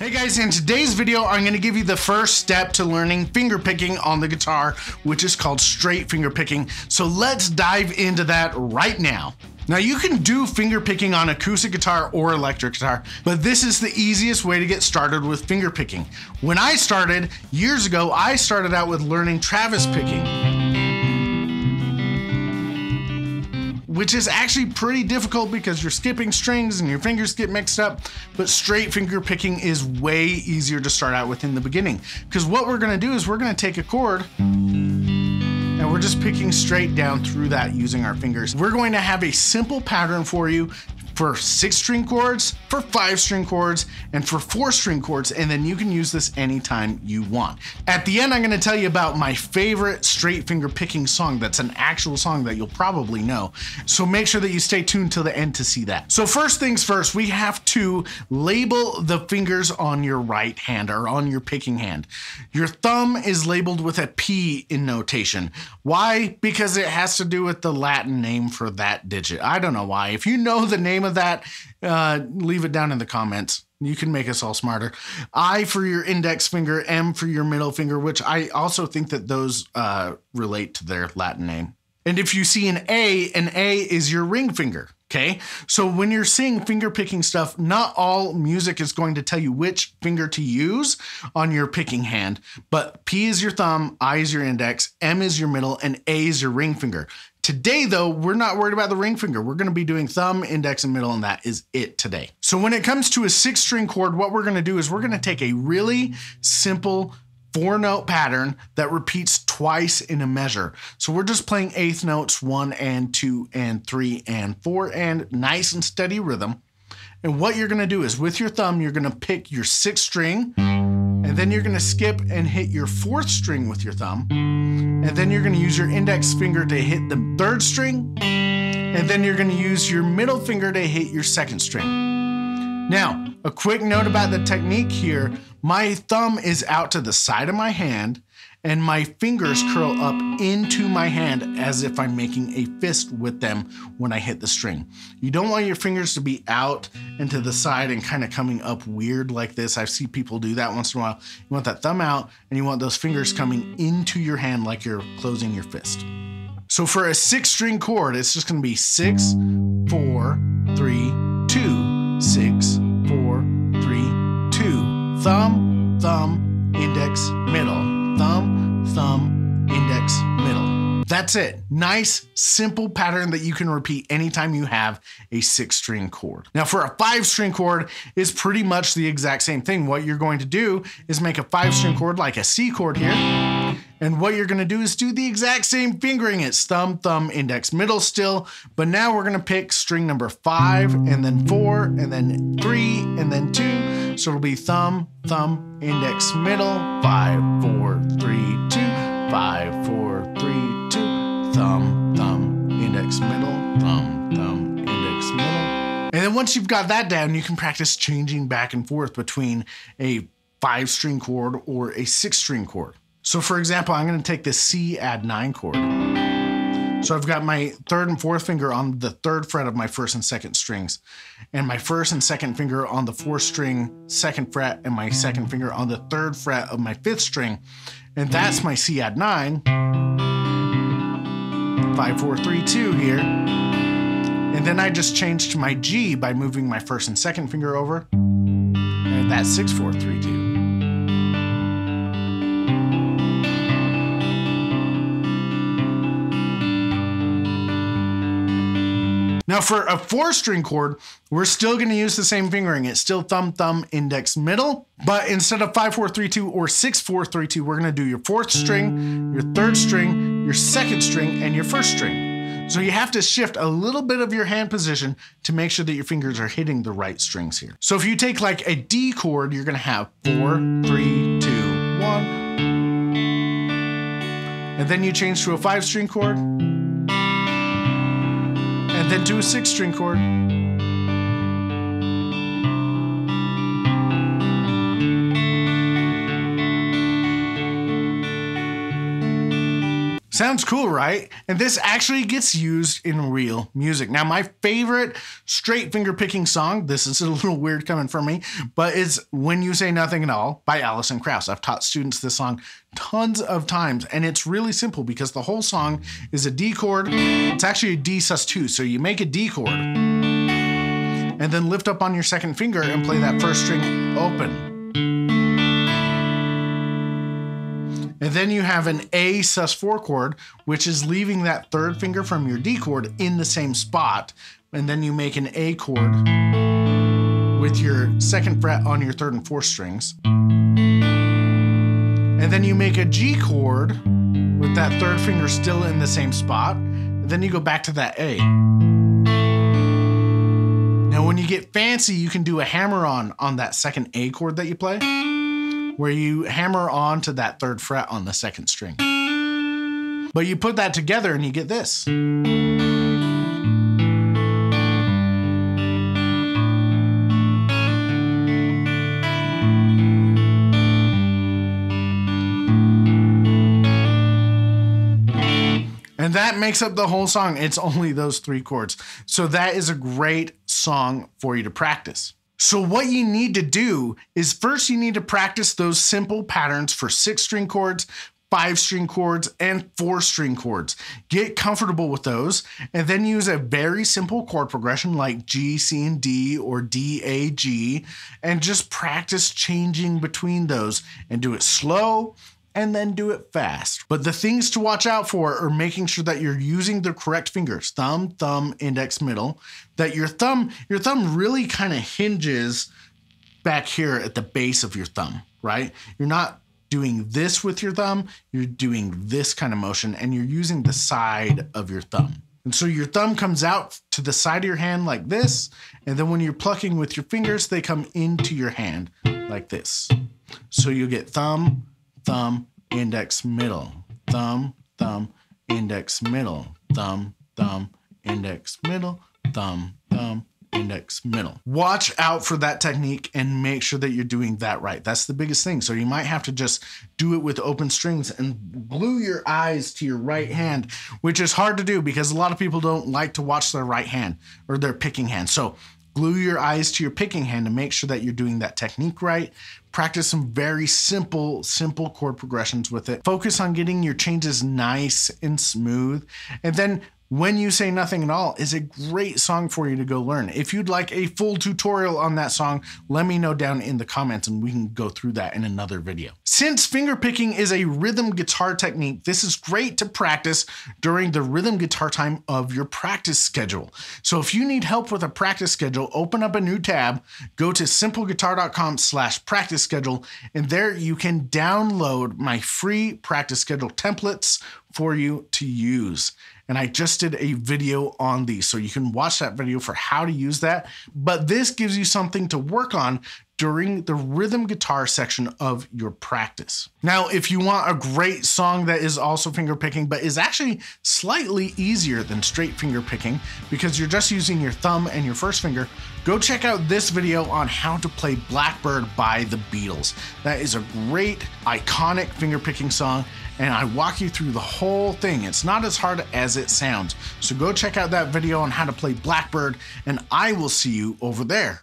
Hey guys, in today's video, I'm gonna give you the first step to learning finger picking on the guitar, which is called straight finger picking. So let's dive into that right now. Now you can do finger picking on acoustic guitar or electric guitar, but this is the easiest way to get started with finger picking. When I started years ago, I started out with learning Travis picking. Which is actually pretty difficult because you're skipping strings and your fingers get mixed up. But straight finger picking is way easier to start out with in the beginning. Because what we're gonna do is we're gonna take a chord and we're just picking straight down through that using our fingers. We're going to have a simple pattern for you for six string chords, for five string chords, and for four string chords, and then you can use this anytime you want. At the end, I'm gonna tell you about my favorite straight finger picking song that's an actual song that you'll probably know. So make sure that you stay tuned till the end to see that. So first things first, we have to label the fingers on your right hand or on your picking hand. Your thumb is labeled with a P in notation. Why? Because it has to do with the Latin name for that digit. I don't know why. If you know the name of of that, uh, leave it down in the comments. You can make us all smarter. I for your index finger, M for your middle finger, which I also think that those uh, relate to their Latin name. And if you see an A, an A is your ring finger. Okay. So when you're seeing finger picking stuff, not all music is going to tell you which finger to use on your picking hand, but P is your thumb, I is your index, M is your middle, and A is your ring finger. Today, though, we're not worried about the ring finger. We're going to be doing thumb, index, and middle, and that is it today. So when it comes to a six string chord, what we're going to do is we're going to take a really simple four note pattern that repeats twice in a measure. So we're just playing eighth notes, one and two and three and four, and nice and steady rhythm. And what you're going to do is with your thumb, you're going to pick your sixth string and then you're gonna skip and hit your fourth string with your thumb. And then you're gonna use your index finger to hit the third string. And then you're gonna use your middle finger to hit your second string. Now, a quick note about the technique here. My thumb is out to the side of my hand and my fingers curl up into my hand as if I'm making a fist with them when I hit the string. You don't want your fingers to be out and to the side and kind of coming up weird like this. I see people do that once in a while. You want that thumb out and you want those fingers coming into your hand like you're closing your fist. So for a six string chord, it's just gonna be six, four, Thumb, thumb, index, middle thumb, thumb, index, middle. That's it. Nice, simple pattern that you can repeat anytime you have a six string chord. Now for a five string chord is pretty much the exact same thing. What you're going to do is make a five string chord like a C chord here. And what you're gonna do is do the exact same fingering. It's thumb, thumb, index, middle still, but now we're gonna pick string number five and then four and then three and then two. So it'll be thumb, thumb, index, middle, five, four, three, two, five, four, three, two, thumb, thumb, index, middle, thumb, thumb, index, middle. And then once you've got that down, you can practice changing back and forth between a five string chord or a six string chord. So for example, I'm gonna take this C add nine chord. So I've got my third and fourth finger on the third fret of my first and second strings, and my first and second finger on the fourth string, second fret, and my second finger on the third fret of my fifth string. And that's my C add nine. Five, four, three, two here. And then I just changed my G by moving my first and second finger over. And that's six, four, three, two. Now for a four string chord, we're still gonna use the same fingering. It's still thumb, thumb, index, middle, but instead of five, four, three, two, or six, four, three, two, we're gonna do your fourth string, your third string, your second string, and your first string. So you have to shift a little bit of your hand position to make sure that your fingers are hitting the right strings here. So if you take like a D chord, you're gonna have four, three, two, one. And then you change to a five string chord then to a six string chord. Sounds cool, right? And this actually gets used in real music. Now, my favorite straight finger picking song, this is a little weird coming from me, but it's When You Say Nothing at All by Alison Krauss. I've taught students this song tons of times, and it's really simple because the whole song is a D chord. It's actually a D sus2. So you make a D chord and then lift up on your second finger and play that first string open. And then you have an A sus4 chord, which is leaving that third finger from your D chord in the same spot. And then you make an A chord with your second fret on your third and fourth strings. And then you make a G chord with that third finger still in the same spot. And then you go back to that A. Now, when you get fancy, you can do a hammer on on that second A chord that you play where you hammer on to that third fret on the second string. But you put that together and you get this. And that makes up the whole song. It's only those three chords. So that is a great song for you to practice. So, what you need to do is first you need to practice those simple patterns for six string chords, five string chords, and four string chords. Get comfortable with those, and then use a very simple chord progression like G, C, and D or D, A, G, and just practice changing between those and do it slow and then do it fast. But the things to watch out for are making sure that you're using the correct fingers, thumb, thumb, index, middle, that your thumb, your thumb really kind of hinges back here at the base of your thumb, right? You're not doing this with your thumb, you're doing this kind of motion and you're using the side of your thumb. And so your thumb comes out to the side of your hand like this, and then when you're plucking with your fingers, they come into your hand like this. So you get thumb, thumb, index, middle, thumb, thumb, index, middle, thumb, thumb, index, middle, thumb, thumb, index, middle. Watch out for that technique and make sure that you're doing that right. That's the biggest thing. So you might have to just do it with open strings and glue your eyes to your right hand, which is hard to do because a lot of people don't like to watch their right hand or their picking hand. So glue your eyes to your picking hand to make sure that you're doing that technique right. Practice some very simple, simple chord progressions with it. Focus on getting your changes nice and smooth. And then when You Say Nothing at All is a great song for you to go learn. If you'd like a full tutorial on that song, let me know down in the comments and we can go through that in another video. Since fingerpicking is a rhythm guitar technique, this is great to practice during the rhythm guitar time of your practice schedule. So if you need help with a practice schedule, open up a new tab, go to simpleguitar.com slash practice schedule, and there you can download my free practice schedule templates for you to use. And I just did a video on these, so you can watch that video for how to use that. But this gives you something to work on during the rhythm guitar section of your practice. Now, if you want a great song that is also finger picking, but is actually slightly easier than straight finger picking because you're just using your thumb and your first finger, go check out this video on how to play Blackbird by the Beatles. That is a great, iconic finger picking song, and I walk you through the whole thing. It's not as hard as it sounds. So go check out that video on how to play Blackbird, and I will see you over there.